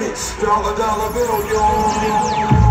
money. Dollar, dollar bill, yo.